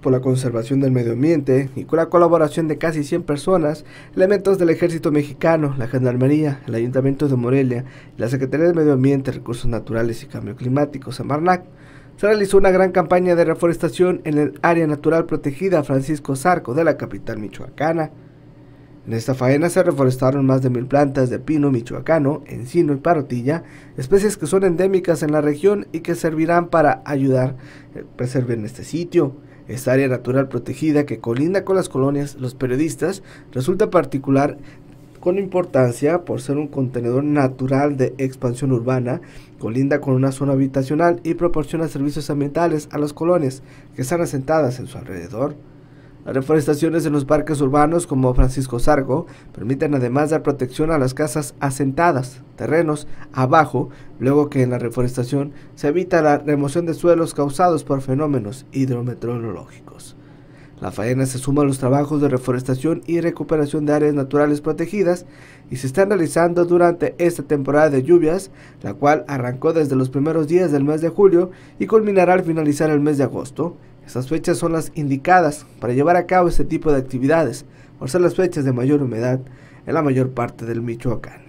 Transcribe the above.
por la conservación del medio ambiente y con la colaboración de casi 100 personas, elementos del ejército mexicano, la gendarmería, el ayuntamiento de Morelia, la Secretaría de Medio Ambiente, Recursos Naturales y Cambio Climático, Samarnac, se realizó una gran campaña de reforestación en el área natural protegida Francisco Zarco de la capital michoacana. En esta faena se reforestaron más de mil plantas de pino michoacano, encino y parotilla, especies que son endémicas en la región y que servirán para ayudar a preservar este sitio. Esta área natural protegida que colinda con las colonias Los Periodistas resulta particular con importancia por ser un contenedor natural de expansión urbana, colinda con una zona habitacional y proporciona servicios ambientales a las colonias que están asentadas en su alrededor. Las reforestaciones en los parques urbanos como Francisco Sargo permiten además dar protección a las casas asentadas, terrenos abajo, luego que en la reforestación se evita la remoción de suelos causados por fenómenos hidrometeorológicos. La faena se suma a los trabajos de reforestación y recuperación de áreas naturales protegidas y se están realizando durante esta temporada de lluvias, la cual arrancó desde los primeros días del mes de julio y culminará al finalizar el mes de agosto. Estas fechas son las indicadas para llevar a cabo este tipo de actividades, por ser las fechas de mayor humedad en la mayor parte del Michoacán.